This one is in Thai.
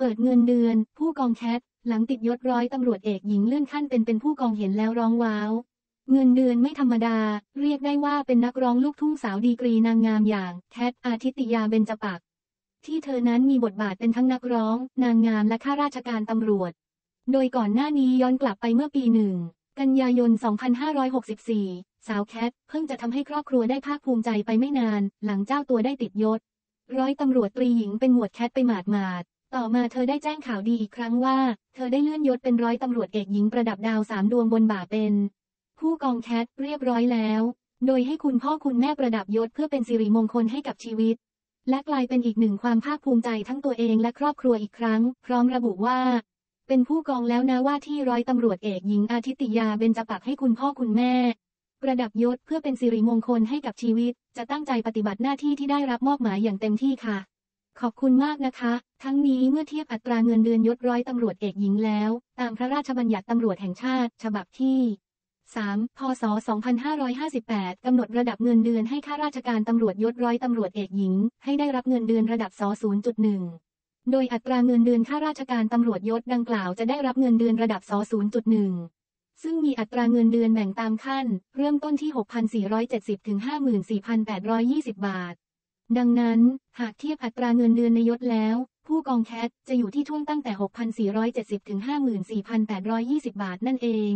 เปิดเงินเดือน ผู้กองแคท หลังติดยศร้อยตำรวจเอกหญิงเลื่อนขั้นเป็นเป็นผู้กองเห็นแล้วร้องว้าว เงินเดือนไม่ธรรมดา เรียกได้ว่าเป็นนักร้องลูกทุ่งสาวดีกรีนางงามอย่าง แคท อาทิตยาเบญจปัก ที่เธอนั้นมีบทบาทเป็นทั้งนักร้อง นางงามและข้าราชการตำรวจ โดยก่อนหน้านี้ย้อนกลับไปเมื่อปีหนึ่ง กันยายน 2564 สาวแคท เพิ่งจะทำให้ครอบครัวได้ภาคภูมิใจไปไม่นาน หลังเจ้าตัวได้ติดยศ ร้อยตำรวจตรีหญิงเป็นหมวดแคทไปหมาดหมาด ต่อมาเธอได้แจ้งข่าวดีอีกครั้งว่า เธอได้เลื่อนยศเป็นร้อยตำรวจเอกหญิงประดับดาวสามดวงบนบ่าเป็น ผู้กองแคทเรียบร้อยแล้ว โดยให้คุณพ่อคุณแม่ประดับยศเพื่อเป็นสิริมงคลให้กับชีวิต และกลายเป็นอีกหนึ่งความภาคภูมิใจทั้งตัวเองและครอบครัวอีกครั้ง พร้อมระบุว่า เป็นผู้กองแล้วนะว่าที่ร้อยตำรวจเอกหญิงอาทิตยาเบญจปักให้คุณพ่อคุณแม่ประดับยศเพื่อเป็นสิริมงคลให้กับชีวิต จะตั้งใจปฏิบัติหน้าที่ที่ได้รับมอบหมายอย่างเต็มที่ค่ะ ขอบคุณมากนะคะ ทั้งนี้เมื่อเทียบอัตราเงินเดือนยศร้อยตำรวจเอกหญิงแล้ว ตามพระราชบัญญัติตำรวจแห่งชาติ ฉบับที่ 3 พศ 2558 กำหนดระดับเงินเดือนให้ข้าราชการตำรวจยศร้อยตำรวจเอกหญิง ให้ได้รับเงินเดือนระดับส0.1 โดยอัตราเงินเดือนข้าราชการตำรวจยศดังกล่าวจะได้รับเงินเดือนระดับส0.1ซึ่งมีอัตราเงินเดือนแบ่งตามขั้น เริ่มต้นที่ 6,470 ถึง 54,820 บาท ดังนั้น หากเทียบอัตราเงินเดือนในยศแล้ว ผู้กองแคทจะอยู่ที่ท่วงตั้งแต่ 6,470 ถึง 54,820 บาทนั่นเอง